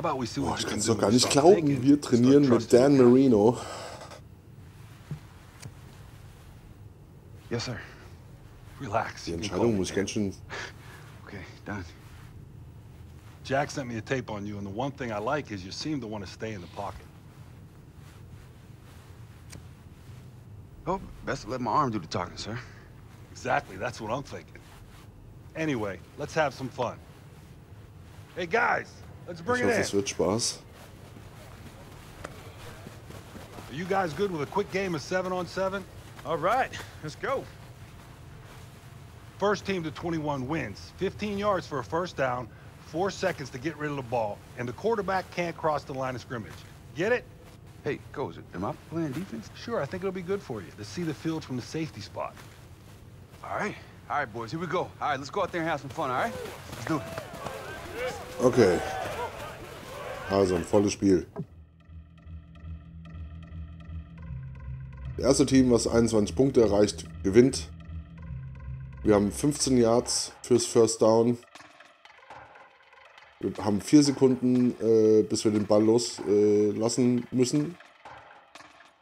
Boah, what ich kann can es do doch gar when you nicht start glauben. thinking, Wir trainieren mit. Dan Marino. Yes, sir. Relax. Die you can Entscheidung call muss ganz schön... Okay, done. Jack sent me a tape on you, and the one thing I like is you seem to want to stay in the pocket. Oh, best to let my arm do the talking, sir. Exactly, that's what I'm thinking. Anyway, let's have some fun. Hey, guys, let's Ich bring hoffe, it in. wird Spaß. Are you guys good with a quick game of seven on seven? All right, let's go. First team to 21 wins. 15 yards for a first down, four seconds to get rid of the ball, and the quarterback can't cross the line of scrimmage. Get it? Hey, goes it. am I playing defense? Sure, I think it'll be good for you to see the field from the safety spot. All right. All right, boys, here we go. All right, let's go out there and have some fun, all right? Let's do it. Okay. Also ein volles Spiel. Das erste Team, was 21 Punkte erreicht, gewinnt. Wir haben 15 Yards fürs First Down. Wir haben 4 Sekunden, äh, bis wir den Ball loslassen äh, müssen.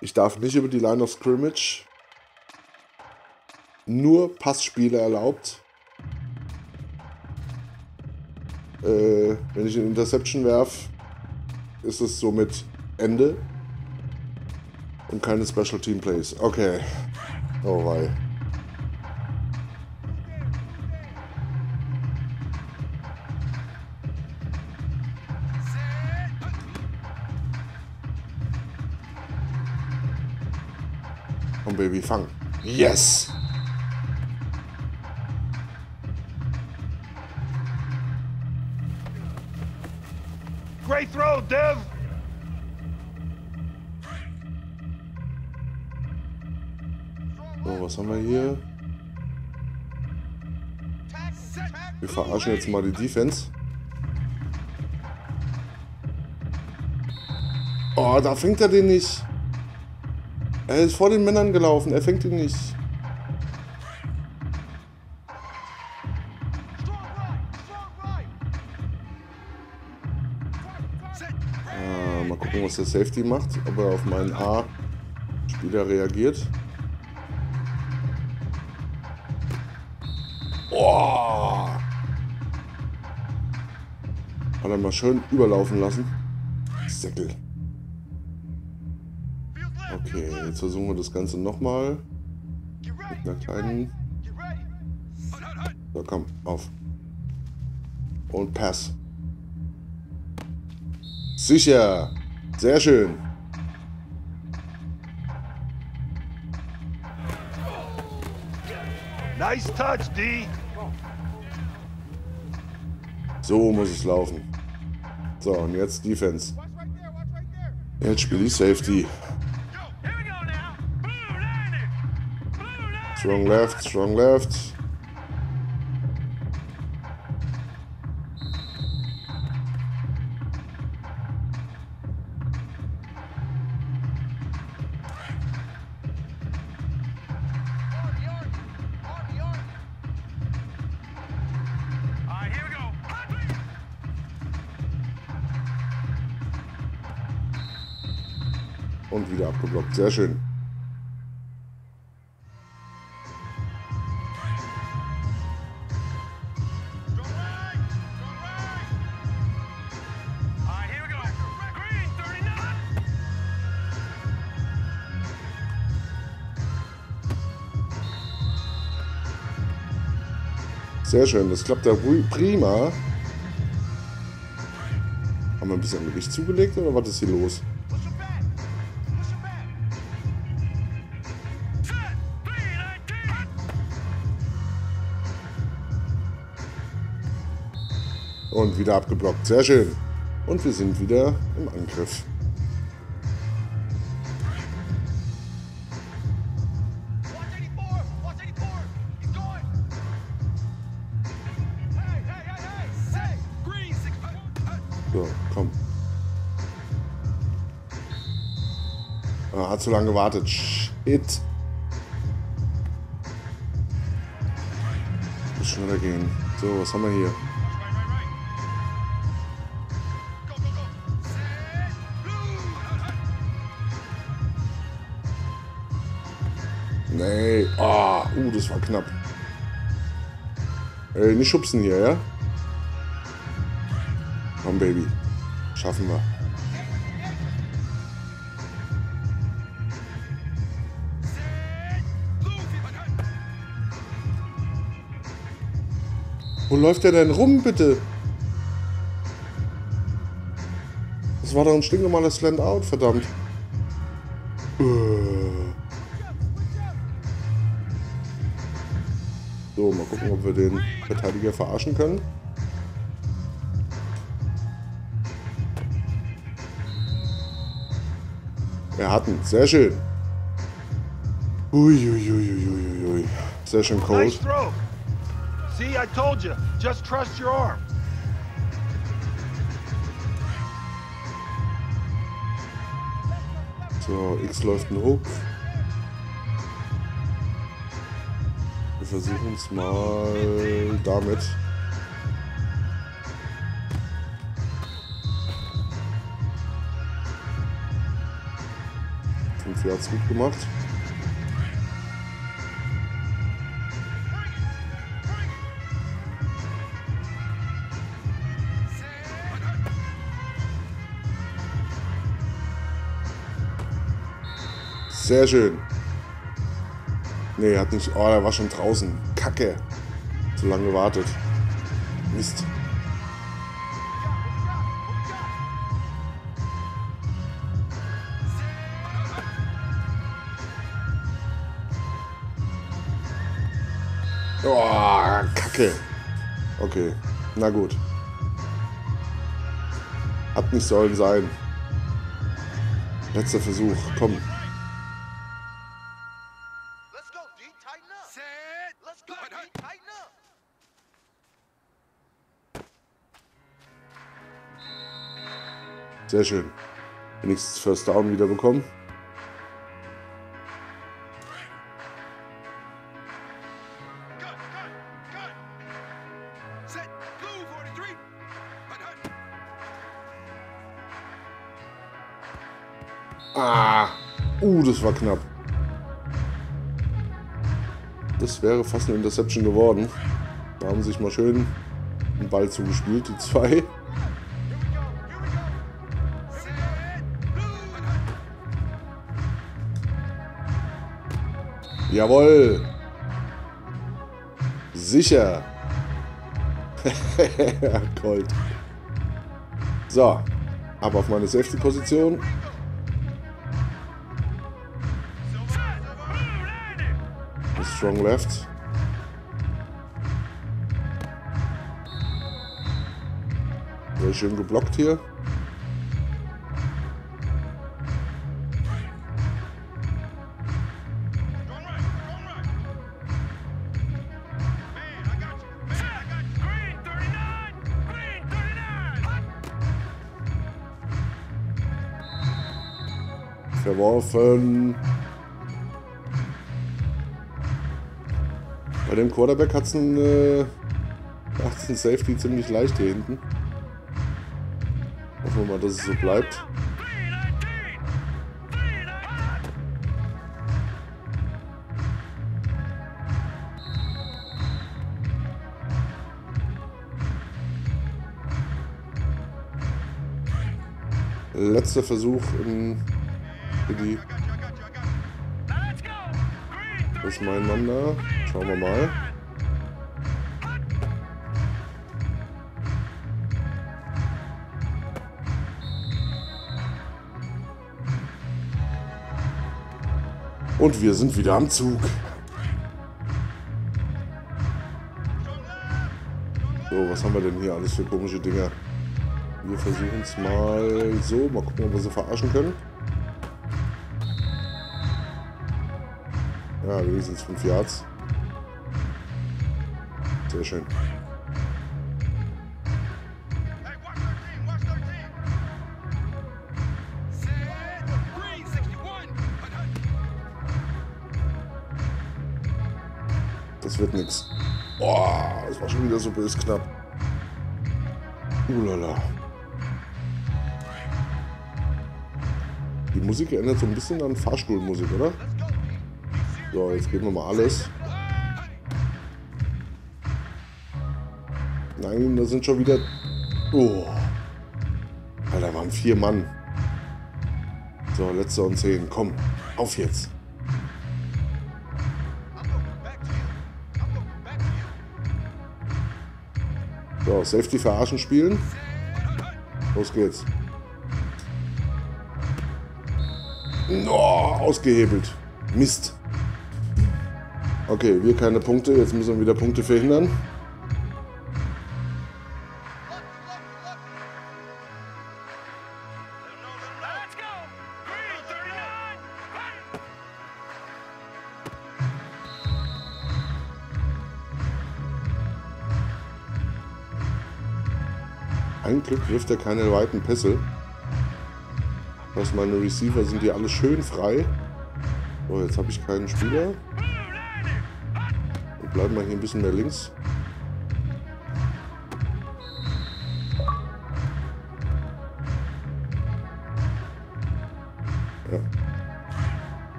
Ich darf nicht über die Line of Scrimmage. Nur Passspiele erlaubt. Äh, wenn ich eine Interception werf, ist es somit Ende. Und keine Special Team Plays. Okay. Oh wei. Komm Baby, fang. Yes! Throw, Dev! So, was haben wir hier? Wir verarschen jetzt mal die Defense. Oh, da fängt er den nicht. Er ist vor den Männern gelaufen. Er fängt ihn nicht. Mal gucken, was der Safety macht. Ob er auf meinen A-Spieler reagiert. Oh. Hat er mal schön überlaufen lassen. Säckel. Okay, jetzt versuchen wir das Ganze nochmal. Mit einer kleinen. So, komm, auf. Und Pass. Sicher. Sehr schön. Nice touch, D! So muss es laufen. So, und jetzt Defense. Jetzt spiele ich Safety. Strong left, strong left. Abgeblockt. Sehr schön. All right, here we go. Green, 39. Sehr schön. Das klappt ja prima. Haben wir ein bisschen Gewicht zugelegt oder was ist hier los? Und wieder abgeblockt. Sehr schön. Und wir sind wieder im Angriff. Watch 84. Watch 84. He's going. Hey, hey, hey, hey. Hey. Green, six. Hey, hey. So, komm. Ah, hat zu lange gewartet. Shit. Muss schneller gehen. So, was haben wir hier? Das war knapp. Ey, nicht schubsen hier, ja? Komm, Baby. Schaffen wir. Wo läuft der denn rum, bitte? Das war doch ein stinknormales Slant-Out, verdammt. Ob wir den Verteidiger verarschen können. Wir hatten, sehr schön. Uiuiuiuiui. Sehr schön Nice throw. See, I told you. Just trust your arm. So, X läuft ein Hook. Versuchen es mal damit. Fünf Yards gut gemacht. Sehr schön. Nee, hat nicht. Oh, er war schon draußen. Kacke. Zu lange gewartet. Mist. Oh, Kacke. Okay. Na gut. Hat nicht sollen sein. Letzter Versuch. Komm. Sehr schön. Wenigstens First Down wieder bekommen. Cut, cut, cut. Set. Blue 43. Hut, hut. Ah, uh, das war knapp. Das wäre fast eine Interception geworden. Da haben sich mal schön den Ball zugespielt, die zwei. Jawohl. Sicher. Gold. So, ab auf meine Safety-Position. Strong left. Sehr schön geblockt hier. Verworfen. Bei dem Quarterback hat es einen äh, 18 Safety ziemlich leicht hier hinten. Hoffen wir mal, dass es so bleibt. Letzter Versuch in, Das ist mein Mann da. Schauen wir mal. Und wir sind wieder am Zug. So, was haben wir denn hier alles für komische Dinger? Wir versuchen es mal so. Mal gucken, ob wir sie verarschen können. Ja, wenigstens 5 Yards. Sehr schön. Hey, watch 13. Watch 13. Set. Green 61. Hut, hut. Das wird nix. Boah, das war schon wieder so bös knapp. Ulala. Die Musik erinnert so ein bisschen an Fahrstuhlmusik, oder? So, jetzt geben wir mal alles. Nein, da sind schon wieder... Oh. Alter, waren vier Mann. So, letzte und zehn. Komm, auf jetzt. So, Safety verarschen spielen. Los geht's. No, ausgehebelt. Mist. Okay, wir keine Punkte. Jetzt müssen wir wieder Punkte verhindern. Let's go! Green 39! Fight! Ein Glück wirft er keine weiten Pässe. Was meine Receiver sind die alle schön frei. So, jetzt habe ich keinen Spieler. Bleiben wir hier ein bisschen mehr links. Ja.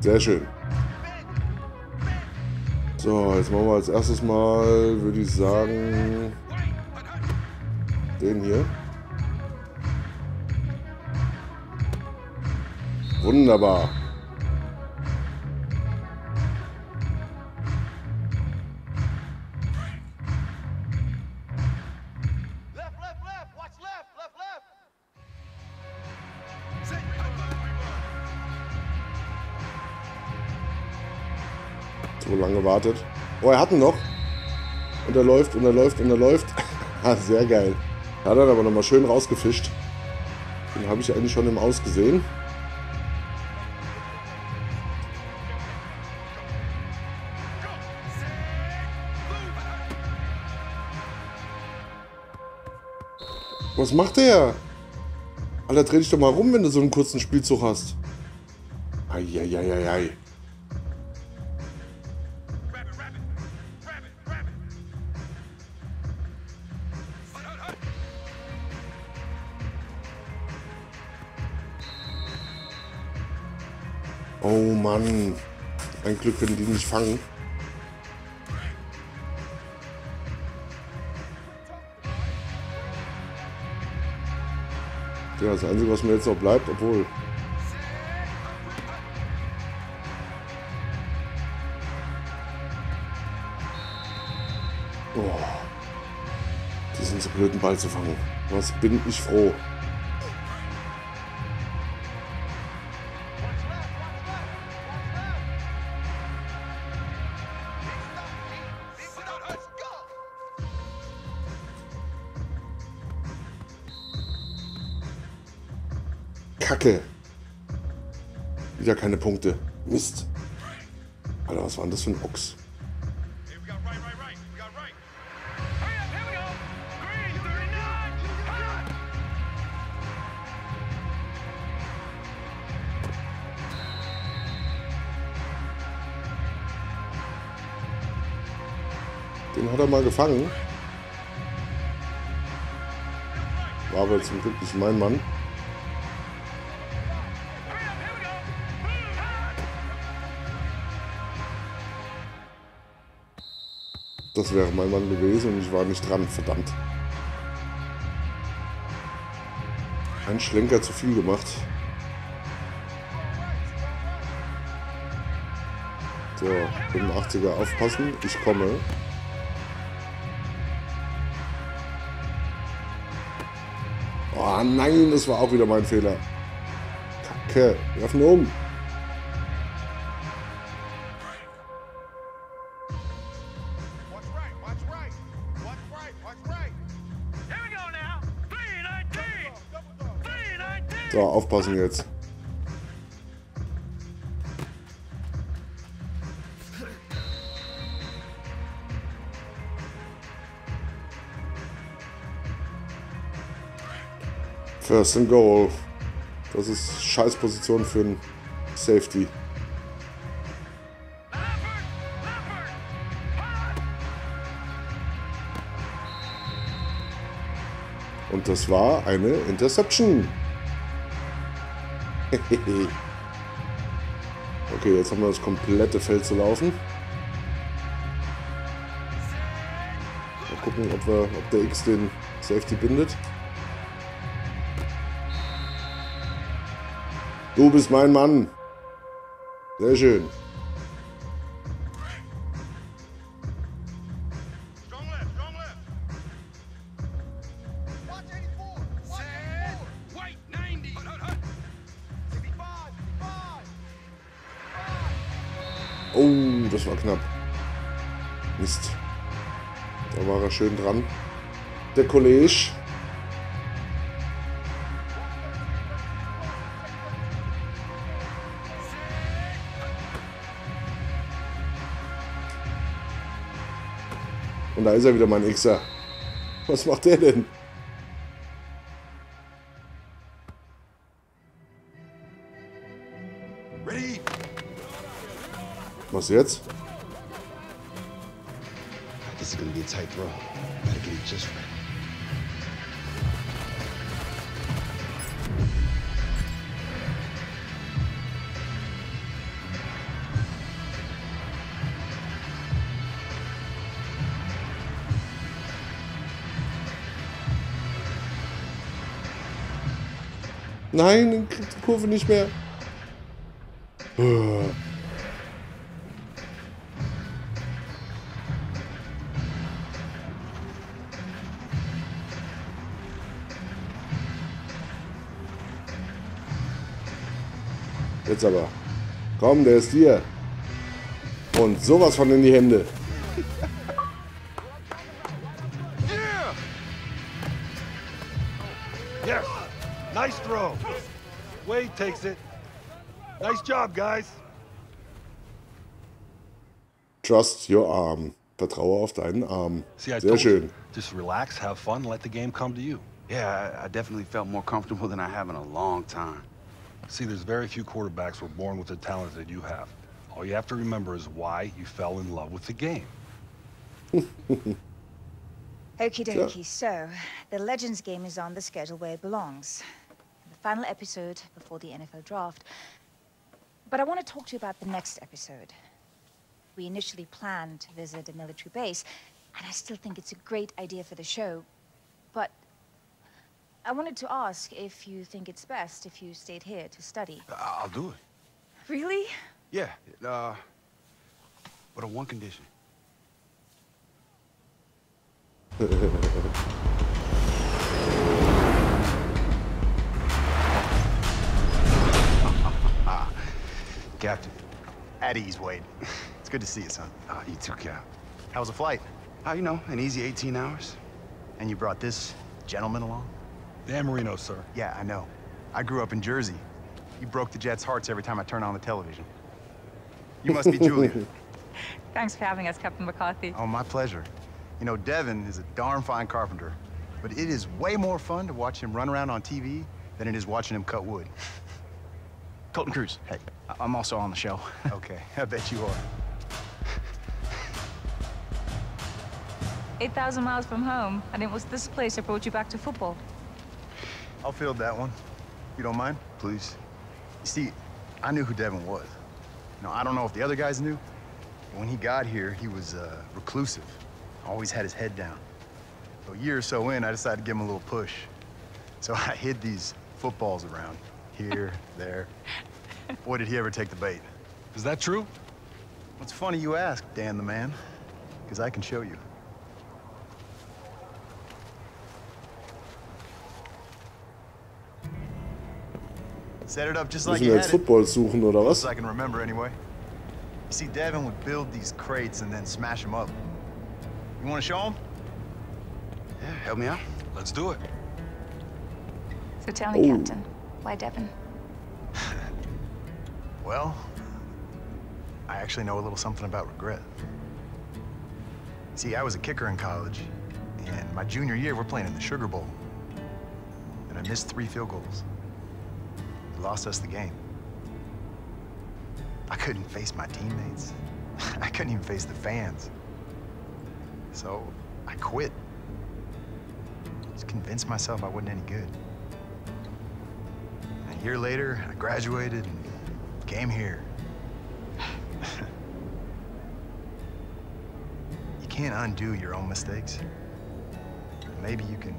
Sehr schön. So, jetzt machen wir als erstes mal, würde ich sagen, den hier. Wunderbar. So lange gewartet. Oh, er hat ihn noch. Und er läuft und er läuft und er läuft. Ah, Sehr geil. Er hat dann aber nochmal schön rausgefischt. Den habe ich eigentlich schon im Aus gesehen. Was macht der? Alter, dreh dich doch mal rum, wenn du so einen kurzen Spielzug hast. Eieieiei. Grab Oh Mann. Ein Glück können die nicht fangen. Ja, das Einzige, was mir jetzt noch bleibt, obwohl. Oh. Diesen so blöden Ball zu fangen. Was bin ich froh. Kacke. Wieder keine Punkte. Mist. Alter, was war denn das für ein Ochs? Hey, we got right, right, right. We got right. Hurry up, here we go. Green 39. Hut! Den hat er mal gefangen. War aber zum Glück nicht mein Mann. Das wäre mein Mann gewesen und ich war nicht dran, verdammt. Ein Schlenker zu viel gemacht. So, 85er aufpassen, ich komme. Oh nein, das war auch wieder mein Fehler. Kacke, werfen um. Watch right, watch right. Watch right. Here we go now. 319. 319. So, aufpassen jetzt. First and Goal. Das ist scheiß Position für ein Safety. Und das war eine Interception. Okay, jetzt haben wir das komplette Feld zu laufen. Mal gucken, ob, wir, ob der X den Safety bindet. Du bist mein Mann. Sehr schön. Schön dran. Der Kollege. Und da ist er wieder, mein Xer. Was macht der denn? Was jetzt? A tight throw. Gotta get it just right. Nein, dann kriegt die Kurve nicht mehr. Uah. Jetzt aber. Komm, der ist dir. Und sowas von in die Hände. Yes. Nice throw. Wade takes it. Nice job, guys. Trust your arm. Vertraue auf deinen Arm. See, I Sehr schön. Just relax, have fun, let the game come to you. Yeah, I definitely felt more comfortable than I have in a long time. See, there's very few quarterbacks were born with the talent that you have. All you have to remember is why you fell in love with the game. Okie dokie, so the Legends game is on the schedule where it belongs. The final episode before the NFL draft. But I want to talk to you about the next episode. We initially planned to visit a military base, and I still think it's a great idea for the show. But I wanted to ask if you think it's best if you stayed here to study. I- I'll do it. Really? Yeah, uh, but on one condition. Captain. At ease, Wade. It's good to see you, son. Uh, you too, Cap. How was the flight? Uh, you know, an easy 18 hours. And you brought this gentleman along? Dan Marino, sir. Yeah, I know. I grew up in Jersey. You broke the Jets' hearts every time I turned on the television. You must be Julia. Thanks for having us, Captain McCarthy. oh, my pleasure. You know, Devin is a darn fine carpenter, but it is way more fun to watch him run around on TV than it is watching him cut wood. Colton Cruz. Hey. I- I'm also on the show. Okay, I bet you are. 8,000 miles from home, and it was this place that brought you back to football. I'll field that one. You don't mind? Please. You see, I knew who Devin was. You know, I don't know if the other guys knew, but when he got here, he was uh, reclusive. Always had his head down. So a year or so in, I decided to give him a little push. So I hid these footballs around, here, there. Boy, did he ever take the bait. Is that true? What's funny you ask, Dan the man, because I can show you. Set it up just like Müssen you wir jetzt. Football suchen oder As was? I can remember anyway. You see, Devin would build these crates and then smash them up. You want to show him? Yeah, help me out. Let's do it. So tell me, Oh. Captain, why Devin? Well, I actually know a little something about regret. See, I was a kicker in college, and my junior year, we're playing in the Sugar Bowl. And I missed three field goals lost us the game. I couldn't face my teammates. I couldn't even face the fans. So I quit. Just convinced myself I wasn't any good. And a year later, I graduated and came here. you can't undo your own mistakes. Maybe you can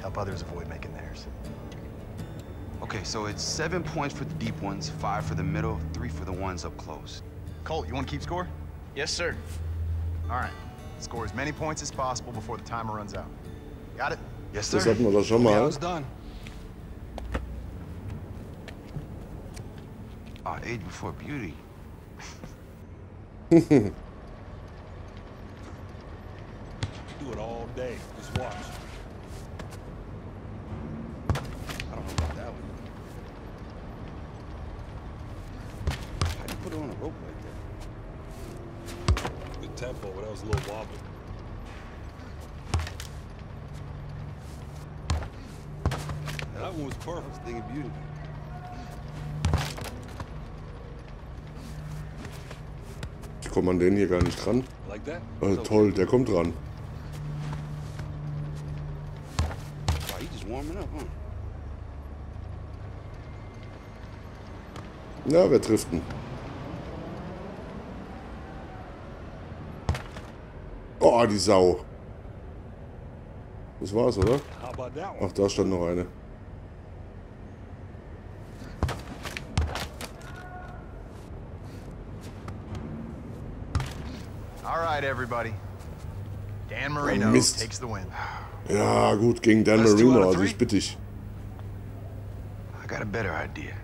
help others avoid making theirs. Okay, so it's seven points for the deep ones, five for the middle, three for the ones up close. Colt, you want to keep score? Yes, sir. All right. Score as many points as possible before the timer runs out. Got it? Yes, sir. Das hatten wir doch schon Yeah, mal. it's done. Ah, age before beauty. was a little wobbly. That one was perfect. Thing of beauty. Ich komme an den hier gar nicht dran. Like that? Äh, toll, der kommt huh? Ja, wir driften. Oh, die Sau. Das war's, oder? Ach, da stand noch eine. All right, everybody. Dan Marino Mist. takes the win. Ja, gut, gegen Dan Marino, also ich bitte dich. I got a better idea.